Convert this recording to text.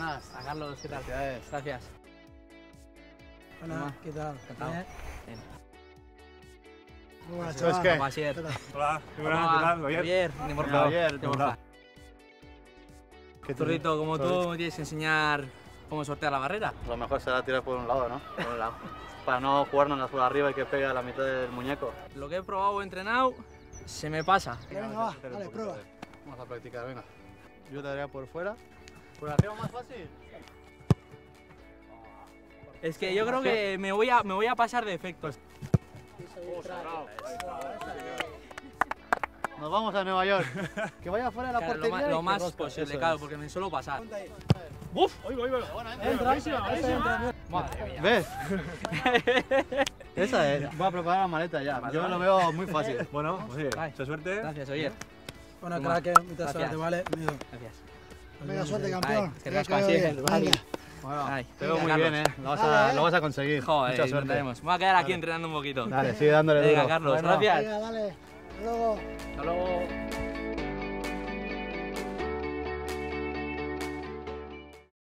Carlos, ¿qué tal? Felicidades. Gracias. Hola, ¿qué tal? Encantado. Bien. Bien. Muy buenas, ¿Sabes chaval. qué? Hola, qué buenas, Hola, ¿qué tal? Javier? Ni Borja. Javier, Ni ¿cómo Borja. ¿Qué Turrito, como tú me tienes que enseñar cómo sortear la barrera. Lo mejor será tirar por un lado, ¿no? Por un lado. Para no jugarnos por arriba y que pegue a la mitad del muñeco. Lo que he probado o entrenado se me pasa. Venga, va, dale, prueba. Vamos a practicar, venga. Yo te daría por fuera. ¿Por arriba más fácil? Es que yo creo que me voy a, me voy a pasar de efectos. Nos vamos a Nueva York. Que vaya fuera de la Claro, lo, ma- más posible, claro, porque me suelo pasar. ¡Uf! Oigo, oigo. Entra, entra. Madre mía. ¿Ves? Esa es. Voy a preparar la maleta ya. Yo lo veo muy fácil. Bueno, pues mucha suerte. Gracias, oye. Bueno, crack, mucha Gracias. suerte, ¿vale? Gracias. Venga, suerte, Ay, campeón. es que el Bali. Venga. Bueno, Ay, te veo muy bien. ¿eh? Lo vas, Dale, a, lo vas a conseguir. Joder, Mucha suerte. Me voy a quedar aquí entrenando un poquito. Dale, sigue dándole Venga, duro. Carlos, Bueno. gracias. Venga, dale. Hasta luego. Hasta luego.